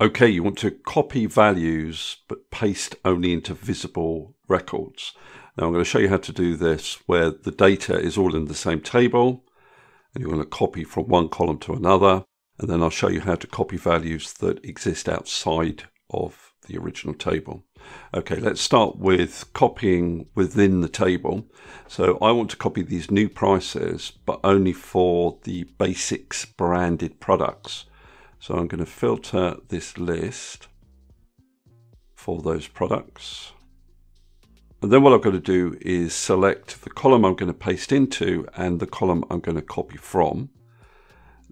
Okay, you want to copy values but paste only into visible records. Now I'm going to show you how to do this where the data is all in the same table and you're going to copy from one column to another and then I'll show you how to copy values that exist outside of the original table. Okay, let's start with copying within the table. So I want to copy these new prices, but only for the basics branded products. So I'm going to filter this list for those products. And then what I've got to do is select the column I'm going to paste into and the column I'm going to copy from.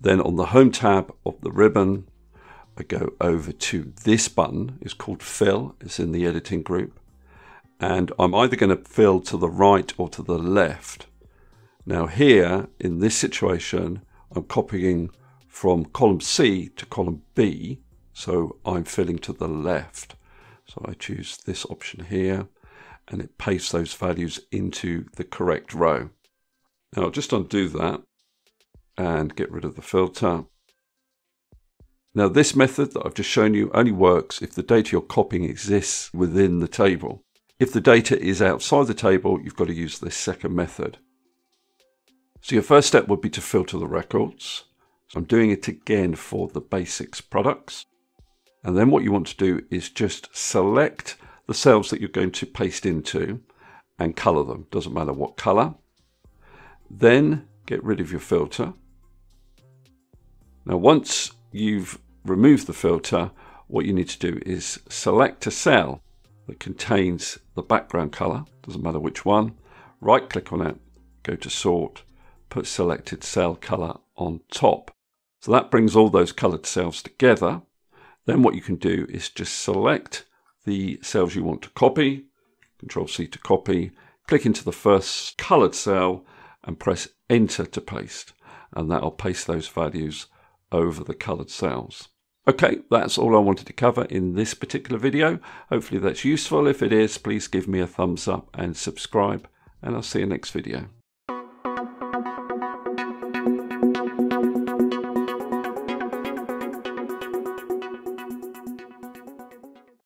Then on the Home tab of the ribbon, I go over to this button. It's called Fill. It's in the editing group. And I'm either going to fill to the right or to the left. Now here, in this situation, I'm copying from column C to column B. So I'm filling to the left. So I choose this option here and it pastes those values into the correct row. Now I'll just undo that and get rid of the filter. Now this method that I've just shown you only works if the data you're copying exists within the table. If the data is outside the table, you've got to use this second method. So your first step would be to filter the records. So I'm doing it again for the basics products. And then what you want to do is just select the cells that you're going to paste into and color them. Doesn't matter what color. Then get rid of your filter. Now, once you've removed the filter, what you need to do is select a cell that contains the background color, doesn't matter which one, right click on it, go to sort, put selected cell color on top. So that brings all those colored cells together. Then what you can do is just select the cells you want to copy, Control C to copy, click into the first colored cell and press enter to paste. And that'll paste those values over the colored cells. Okay, that's all I wanted to cover in this particular video. Hopefully that's useful. If it is, please give me a thumbs up and subscribe, and I'll see you next video.